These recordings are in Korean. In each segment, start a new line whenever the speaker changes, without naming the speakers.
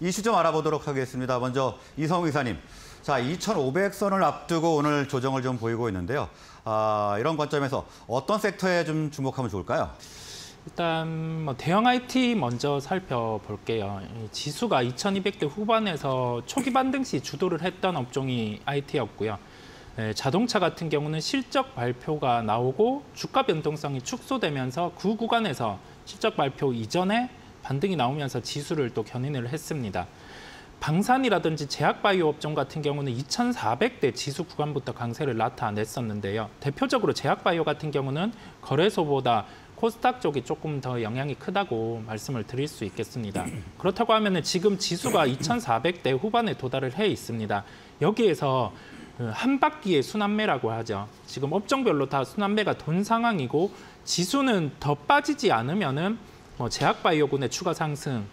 이슈 좀 알아보도록 하겠습니다. 먼저 이성우 이사님. 자, 2,500선을 앞두고 오늘 조정을 좀 보이고 있는데요. 아, 이런 관점에서 어떤 섹터에 좀 주목하면 좋을까요?
일단 뭐 대형 IT 먼저 살펴볼게요. 이 지수가 2200대 후반에서 초기 반등 시 주도를 했던 업종이 IT였고요. 예, 자동차 같은 경우는 실적 발표가 나오고 주가 변동성이 축소되면서 그 구간에서 실적 발표 이전에 반등이 나오면서 지수를 또 견인을 했습니다. 방산이라든지 제약바이오 업종 같은 경우는 2,400대 지수 구간부터 강세를 나타냈었는데요. 대표적으로 제약바이오 같은 경우는 거래소보다 코스닥 쪽이 조금 더 영향이 크다고 말씀을 드릴 수 있겠습니다. 그렇다고 하면 지금 지수가 2,400대 후반에 도달을 해 있습니다. 여기에서 그한 바퀴의 순환매라고 하죠. 지금 업종별로 다 순환매가 돈 상황이고 지수는 더 빠지지 않으면은 뭐 제약 바이오군의 추가 상승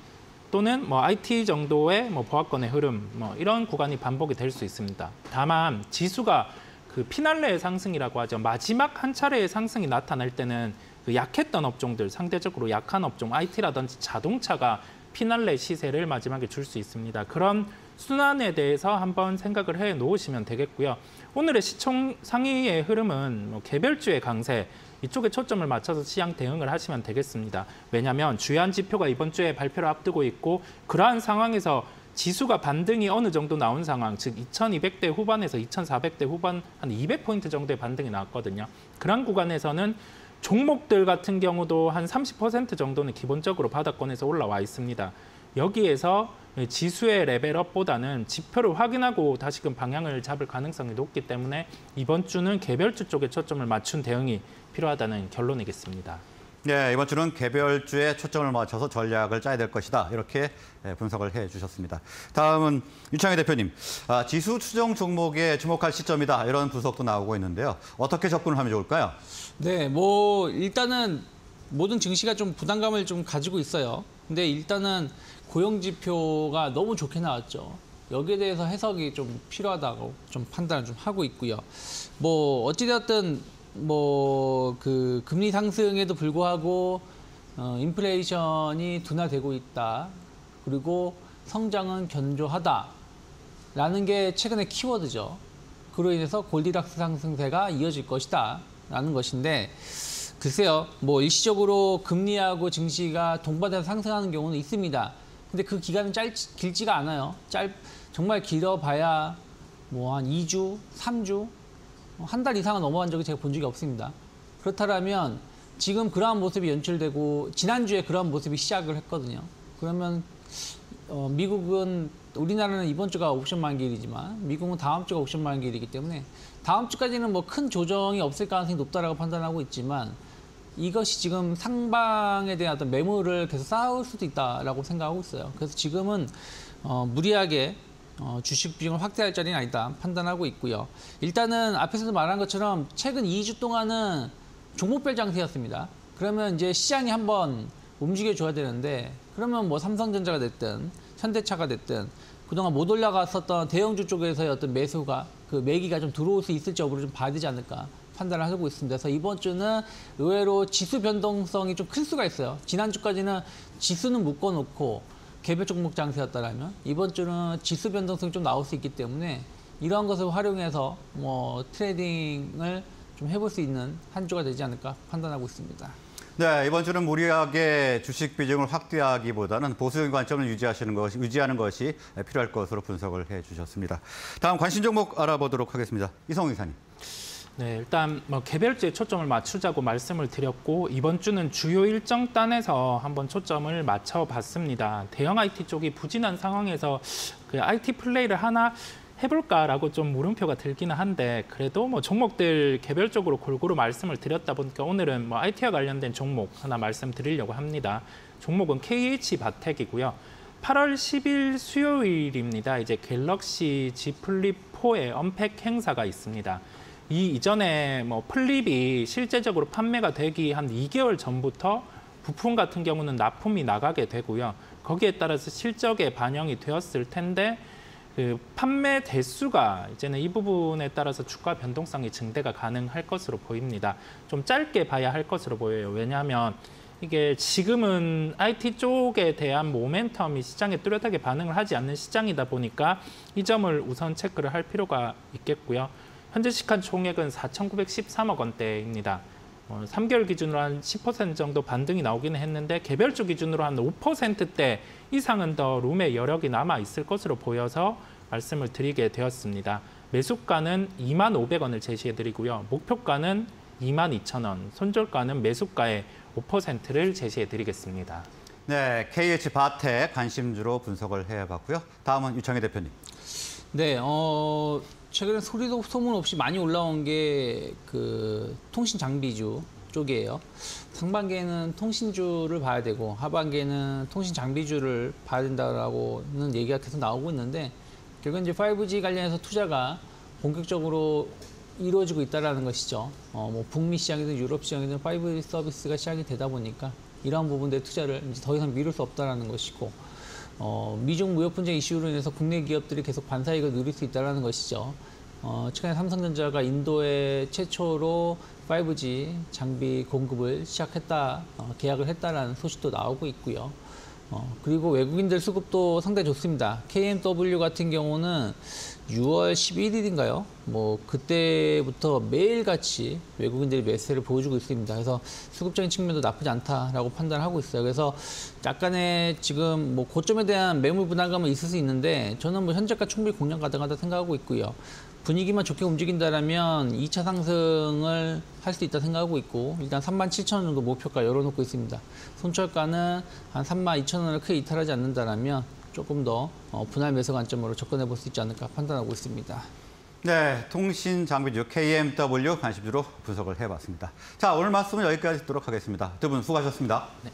또는 뭐 IT 정도의 뭐 보합권의 흐름 뭐 이런 구간이 반복이 될 수 있습니다. 다만 지수가 그 피날레의 상승이라고 하죠. 마지막 한 차례의 상승이 나타날 때는 그 약했던 업종들 상대적으로 약한 업종 IT라든지 자동차가 피날레 시세를 마지막에 줄 수 있습니다. 그런 순환에 대해서 한번 생각을 해 놓으시면 되겠고요. 오늘의 시총 상위의 흐름은 뭐 개별주의 강세 이쪽에 초점을 맞춰서 시장 대응을 하시면 되겠습니다. 왜냐하면 주요한 지표가 이번 주에 발표를 앞두고 있고 그러한 상황에서 지수가 반등이 어느 정도 나온 상황, 즉 2200대 후반에서 2400대 후반 한 200포인트 정도의 반등이 나왔거든요. 그런 구간에서는 종목들 같은 경우도 한 30% 정도는 기본적으로 바닥권에서 올라와 있습니다. 여기에서 지수의 레벨업보다는 지표를 확인하고 다시금 방향을 잡을 가능성이 높기 때문에 이번 주는 개별주 쪽에 초점을 맞춘 대응이 필요하다는 결론이겠습니다.
네, 이번 주는 개별주에 초점을 맞춰서 전략을 짜야 될 것이다. 이렇게 예, 분석을 해 주셨습니다. 다음은 유창희 대표님. 아, 지수 추정 종목에 주목할 시점이다. 이런 분석도 나오고 있는데요. 어떻게 접근을 하면 좋을까요?
네, 뭐 일단은 모든 증시가 좀 부담감을 좀 가지고 있어요. 근데 일단은 고용 지표가 너무 좋게 나왔죠. 여기에 대해서 해석이 좀 필요하다고 좀 판단을 좀 하고 있고요. 뭐 어찌되었든 뭐 그 금리 상승에도 불구하고 어, 인플레이션이 둔화되고 있다. 그리고 성장은 견조하다. 라는 게 최근의 키워드죠. 그로 인해서 골디락스 상승세가 이어질 것이다. 라는 것인데 글쎄요. 뭐 일시적으로 금리하고 증시가 동반해서 상승하는 경우는 있습니다. 근데 그 기간은 짧 길지가 않아요. 짧 정말 길어봐야 뭐 한 2주, 3주, 한 달 이상은 넘어간 적이 제가 본 적이 없습니다. 그렇다면 지금 그러한 모습이 연출되고 지난주에 그러한 모습이 시작을 했거든요. 그러면 어, 미국은 우리나라는 이번 주가 옵션 만기일이지만 미국은 다음 주가 옵션 만기일이기 때문에 다음 주까지는 뭐 큰 조정이 없을 가능성이 높다라고 판단하고 있지만 이것이 지금 상방에 대한 어떤 매물을 계속 쌓을 수도 있다라고 생각하고 있어요. 그래서 지금은 어, 무리하게 어, 주식 비중을 확대할 자리는 아니다 판단하고 있고요. 일단은 앞에서도 말한 것처럼 최근 2주 동안은 종목별 장세였습니다. 그러면 이제 시장이 한번 움직여줘야 되는데 그러면 뭐 삼성전자가 됐든 현대차가 됐든 그동안 못 올라갔었던 대형주 쪽에서의 어떤 매수가 그 매기가 좀 들어올 수 있을지 여부를 좀 봐야 되지 않을까 판단을 하고 있습니다. 그래서 이번 주는 의외로 지수 변동성이 좀 클 수가 있어요. 지난주까지는 지수는 묶어놓고 개별 종목 장세였다라면 이번 주는 지수 변동성이 좀 나올 수 있기 때문에 이러한 것을 활용해서 뭐 트레이딩을 좀 해볼 수 있는 한 주가 되지 않을까 판단하고 있습니다.
네, 이번 주는 무리하게 주식 비중을 확대하기보다는 보수적인 관점을 유지하시는 것이 유지하는 것이 필요할 것으로 분석을 해 주셨습니다. 다음 관심 종목 알아보도록 하겠습니다. 이성우 이사님.
네, 일단 뭐 개별주에 초점을 맞추자고 말씀을 드렸고 이번 주는 주요 일정 단에서 한번 초점을 맞춰봤습니다. 대형 IT 쪽이 부진한 상황에서 그 IT 플레이를 하나 해볼까라고 좀 물음표가 들기는 한데 그래도 뭐 종목들 개별적으로 골고루 말씀을 드렸다 보니까 오늘은 뭐 IT와 관련된 종목 하나 말씀드리려고 합니다. 종목은 KH 바텍이고요. 8월 10일 수요일입니다. 이제 갤럭시 Z 플립 4의 unpack 행사가 있습니다. 이 이전에 뭐 플립이 실제적으로 판매가 되기 한 2개월 전부터 부품 같은 경우는 납품이 나가게 되고요. 거기에 따라서 실적에 반영이 되었을 텐데 그 판매 대수가 이제는 이 부분에 따라서 주가 변동성이 증대가 가능할 것으로 보입니다. 좀 짧게 봐야 할 것으로 보여요. 왜냐하면 이게 지금은 IT 쪽에 대한 모멘텀이 시장에 뚜렷하게 반응을 하지 않는 시장이다 보니까 이 점을 우선 체크를 할 필요가 있겠고요. 현재 시간 총액은 4,913억 원대입니다. 어, 3개월 기준으로 한 10% 정도 반등이 나오기는 했는데 개별주 기준으로 한 5%대 이상은 더 룸의 여력이 남아 있을 것으로 보여서 말씀을 드리게 되었습니다. 매수가는 2만 500원을 제시해 드리고요. 목표가는 2만 2천 원, 손절가는 매수가의 5%를 제시해 드리겠습니다.
네, KH 바텍 관심주로 분석을 해봤고요. 다음은 유창희 대표님.
네, 어, 최근에 소리도 소문 없이 많이 올라온 게 그 통신 장비주 쪽이에요. 상반기에는 통신주를 봐야 되고 하반기에는 통신 장비주를 봐야 된다라고는 얘기가 계속 나오고 있는데 결국은 이제 5G 관련해서 투자가 본격적으로 이루어지고 있다라는 것이죠. 어, 뭐 북미 시장이든 유럽 시장이든 5G 서비스가 시작이 되다 보니까 이러한 부분들의 투자를 이제 더 이상 미룰 수 없다라는 것이고 어, 미중 무역 분쟁 이슈로 인해서 국내 기업들이 계속 반사 이익을 누릴 수 있다는 것이죠. 어, 최근에 삼성전자가 인도에 최초로 5G 장비 공급을 시작했다, 어, 계약을 했다라는 소식도 나오고 있고요. 어, 그리고 외국인들 수급도 상당히 좋습니다. KMW 같은 경우는 6월 11일인가요? 뭐 그때부터 매일같이 외국인들이 매수를 보여주고 있습니다. 그래서 수급적인 측면도 나쁘지 않다라고 판단하고 있어요. 그래서 약간의 지금 뭐 고점에 대한 매물 부담감은 있을 수 있는데 저는 뭐 현재가 충분히 공략 가능하다 생각하고 있고요. 분위기만 좋게 움직인다라면 2차 상승을 할 수 있다 생각하고 있고 일단 3만 7천 원 정도 목표가 열어놓고 있습니다. 손절가는 한 3만 2천 원을 크게 이탈하지 않는다라면 조금 더 어, 분할 매수 관점으로 접근해 볼 수 있지 않을까 판단하고 있습니다.
네, 통신 장비주 KMW 관심주로 분석을 해봤습니다. 자, 오늘 말씀은 여기까지 듣도록 하겠습니다. 두 분 수고하셨습니다.
네,